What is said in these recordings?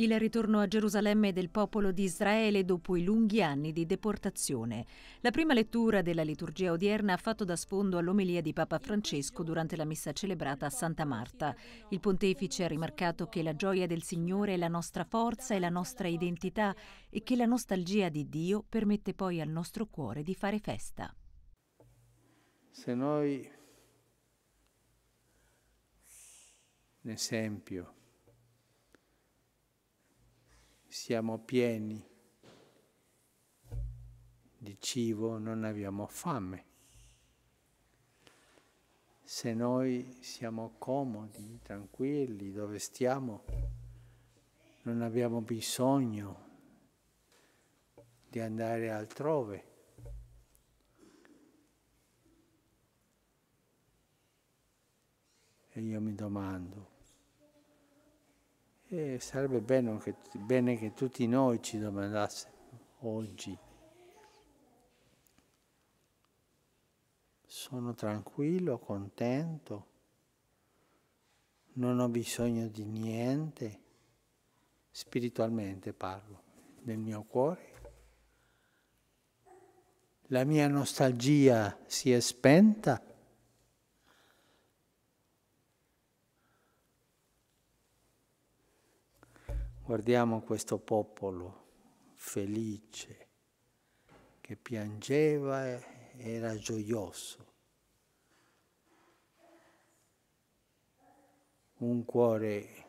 Il ritorno a Gerusalemme del popolo di Israele dopo i lunghi anni di deportazione. La prima lettura della liturgia odierna ha fatto da sfondo all'omelia di Papa Francesco durante la messa celebrata a Santa Marta. Il pontefice ha rimarcato che la gioia del Signore è la nostra forza e la nostra identità e che la nostalgia di Dio permette poi al nostro cuore di fare festa. Se noi, un esempio, siamo pieni di cibo, non abbiamo fame. Se noi siamo comodi, tranquilli, dove stiamo, non abbiamo bisogno di andare altrove. E io mi domando, e sarebbe bene che, bene che tutti noi ci domandassimo oggi. Sono tranquillo, contento, non ho bisogno di niente, spiritualmente parlo, nel mio cuore. La mia nostalgia si è spenta Guardiamo questo popolo felice che piangeva e era gioioso. Un cuore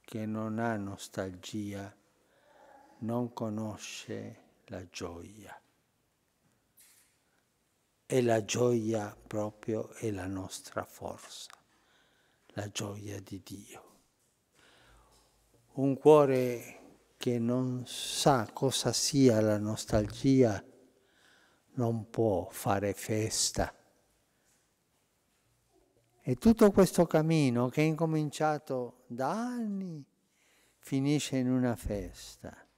che non ha nostalgia non conosce la gioia. E la gioia proprio è la nostra forza, la gioia di Dio un cuore che non sa cosa sia la nostalgia non può fare festa. E tutto questo cammino che è incominciato da anni finisce in una festa.